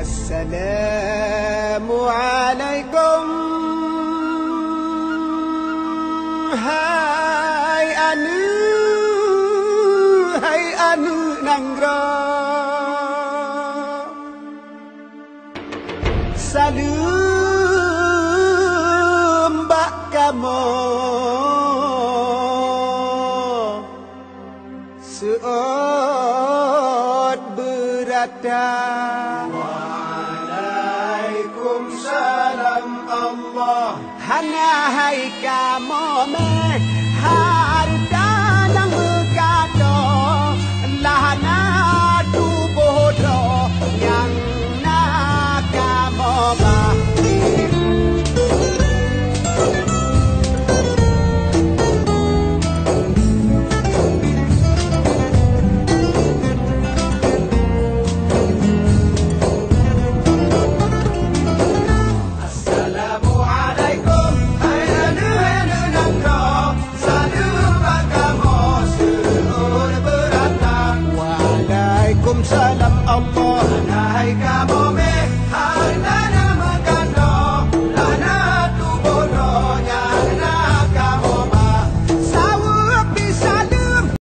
السلام عليكم هاي أنو هاي أنو نانغرا Salam bak kamu Seot البتة وعليكم سلام الله هنا هيك مؤمن salam Allah na hay ka bo